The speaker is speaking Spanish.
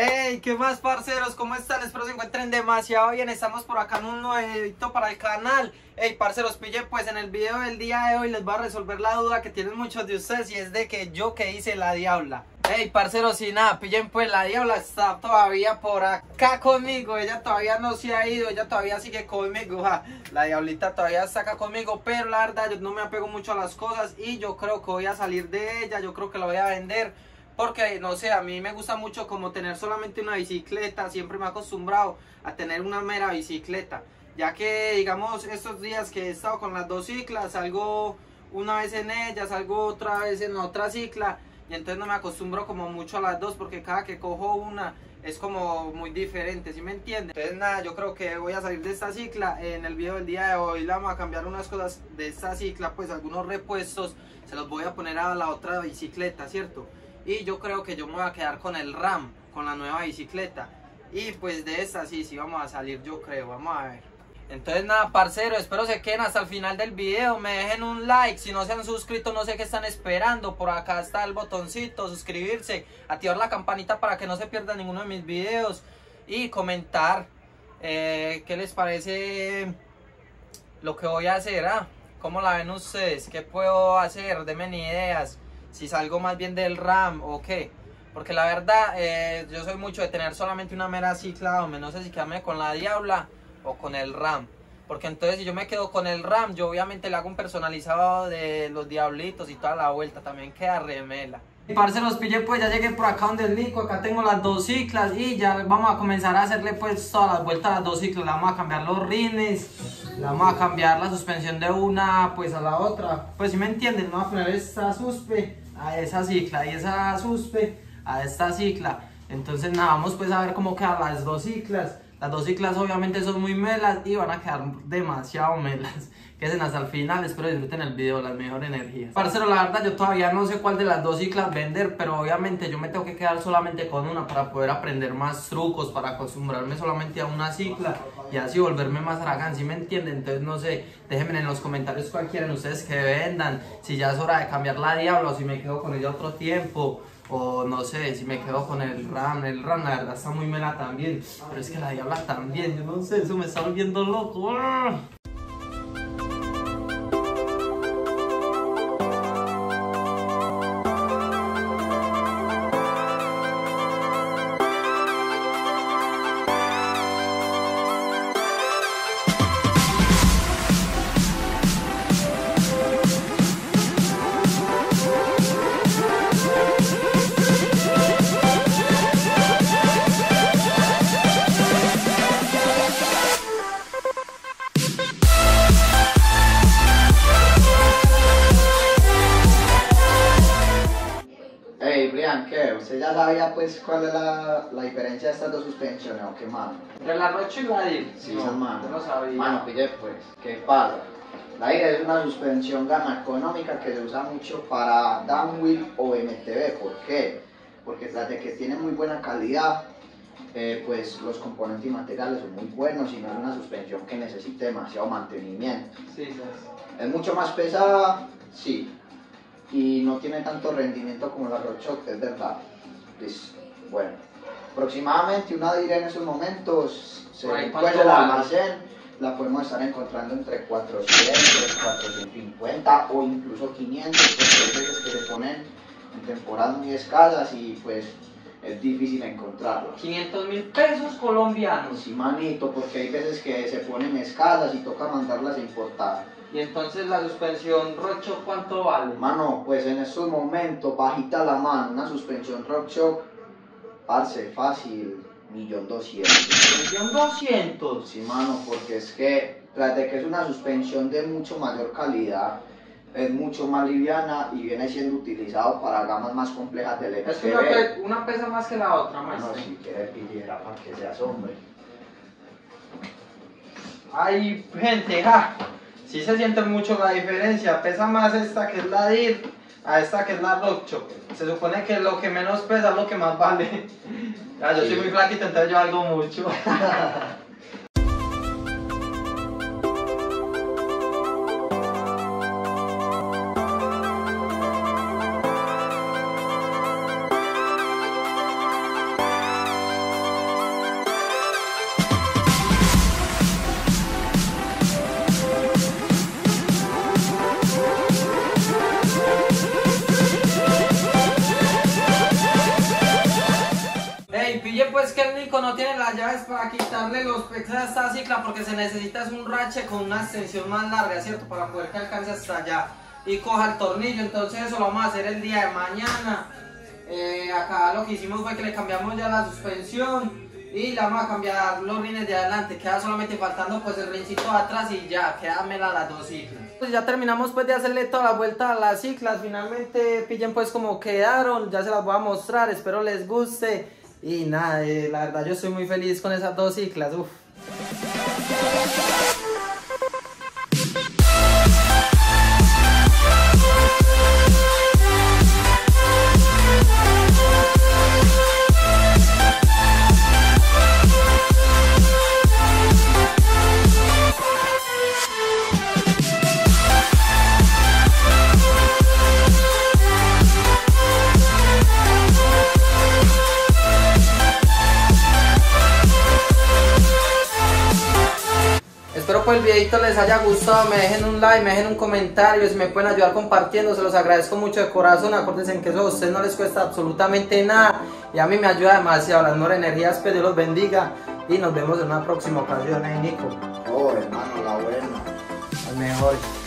Hey, ¿qué más parceros? ¿Cómo están? Espero se encuentren demasiado bien. Estamos por acá en un nuevo para el canal. Hey, parceros, pille, pues en el video del día de hoy les voy a resolver la duda que tienen muchos de ustedes y es de que yo que hice la diabla. Hey, parceros, y nada, pillen, pues la diabla está todavía por acá conmigo. Ella todavía no se ha ido, ella todavía sigue conmigo. La diablita todavía está acá conmigo, pero la verdad yo no me apego mucho a las cosas y yo creo que voy a salir de ella. Yo creo que la voy a vender porque, no sé, a mí me gusta mucho como tener solamente una bicicleta. Siempre me he acostumbrado a tener una mera bicicleta. Ya que, digamos, estos días que he estado con las dos ciclas, salgo una vez en ella, salgo otra vez en otra cicla. Y entonces no me acostumbro como mucho a las dos porque cada que cojo una es como muy diferente, ¿sí me entienden? Entonces nada, yo creo que voy a salir de esta cicla. En el video del día de hoy le vamos a cambiar unas cosas de esta cicla, pues algunos repuestos se los voy a poner a la otra bicicleta, ¿cierto? Y yo creo que yo me voy a quedar con el RAM, con la nueva bicicleta. Y pues de esta sí, sí vamos a salir yo creo, vamos a ver. Entonces nada, parceros, espero se queden hasta el final del video, me dejen un like, si no se han suscrito no sé qué están esperando, por acá está el botoncito, suscribirse, activar la campanita para que no se pierda ninguno de mis videos y comentar eh, qué les parece lo que voy a hacer, ¿ah? ¿Cómo la ven ustedes? ¿Qué puedo hacer? Denme ideas si salgo más bien del RAM o qué. Porque la verdad, eh, yo soy mucho de tener solamente una mera cicla, o no sé si quedarme con la Diabla o con el RAM. Porque entonces si yo me quedo con el RAM, yo obviamente le hago un personalizado de los diablitos y toda la vuelta, también queda remela. Parce, los pillé pues ya llegué por acá donde el Nico, acá tengo las dos ciclas y ya vamos a comenzar a hacerle pues todas las vueltas a las dos ciclas, le vamos a cambiar los rines, le vamos a cambiar la suspensión de una pues a la otra, pues si me entienden, vamos a poner esta suspe a esa cicla y esa suspe a esta cicla, entonces nada, vamos pues a ver cómo quedan las dos ciclas, las dos ciclas obviamente son muy melas y van a quedar demasiado melas. Quédense hasta el final, espero disfruten el video, las mejores energías. Parcero, la verdad yo todavía no sé cuál de las dos ciclas vender, pero obviamente yo me tengo que quedar solamente con una para poder aprender más trucos, para acostumbrarme solamente a una cicla y así volverme más aragán, ¿sí me entienden? Entonces no sé, déjenme en los comentarios cuál quieren ustedes que vendan, si ya es hora de cambiar la Diablo, si me quedo con ella otro tiempo. O no sé, si me quedo con el RAM, el RAM la verdad está muy mela también, pero es que la diabla también, yo no sé, eso me está volviendo loco. ¿Usted ya sabía pues cuál es la, la diferencia de estas dos suspensiones o qué más? ¿De la Roche y la DIR? Sí, no, mano. No sabía. Mano, pille pues, ¿qué pasa? La DIR es una suspensión gama económica que se usa mucho para downwheel o MTB. ¿Por qué? Porque tras de que tiene muy buena calidad, eh, pues los componentes y materiales son muy buenos y no es una suspensión que necesite demasiado mantenimiento. Sí, sí. Es mucho más pesada, sí, y no tiene tanto rendimiento como la RoadShox, es verdad. Pues, bueno, aproximadamente una diré en esos momentos, se después del almacén, la podemos estar encontrando entre 400, 450 o incluso 500, porque hay veces que se ponen en temporadas muy escasas y pues es difícil encontrarlo. 500 mil pesos colombianos. Sí, manito, porque hay veces que se ponen escasas y toca mandarlas a importar. Y entonces la suspensión Rock ¿cuánto vale? Mano, pues en estos momentos, bajita la mano, una suspensión Rock Shock, parce, fácil, millón doscientos. ¿Millón doscientos? Sí, mano, porque es que, tras de que es una suspensión de mucho mayor calidad, es mucho más liviana y viene siendo utilizado para gamas más complejas del Es que una, pesa más que la otra, maestro. No, si quiere pidiera para que se asombre. Ay, gente, ja sí se siente mucho la diferencia. Pesa más esta que es la DIR a esta que es la Rockchop. Se supone que lo que menos pesa es lo que más vale. Ya, yo soy muy flaquito, entonces yo valgo mucho. pues que el Nico no tiene las llaves para quitarle los peces a esta cicla porque se necesita es un rache con una extensión más larga, ¿cierto? Para poder que alcance hasta allá y coja el tornillo. Entonces eso lo vamos a hacer el día de mañana. Eh, acá lo que hicimos fue que le cambiamos ya la suspensión y le vamos a cambiar los rines de adelante. Queda solamente faltando pues el rincito de atrás y ya, queda mela las dos ciclas. Pues ya terminamos pues de hacerle toda la vuelta a las ciclas. Finalmente pillen pues como quedaron. Ya se las voy a mostrar. Espero les guste. Y nada, eh, la verdad yo estoy muy feliz con esas dos ciclas. Uf. Pues el videito les haya gustado, me dejen un like, me dejen un comentario, si me pueden ayudar compartiendo, se los agradezco mucho de corazón, acuérdense que eso a ustedes no les cuesta absolutamente nada y a mí me ayuda demasiado, las mejores energías, pues Dios los bendiga y nos vemos en una próxima ocasión, ¿eh, Nico? Oh, hermano, la buena. Al mejor.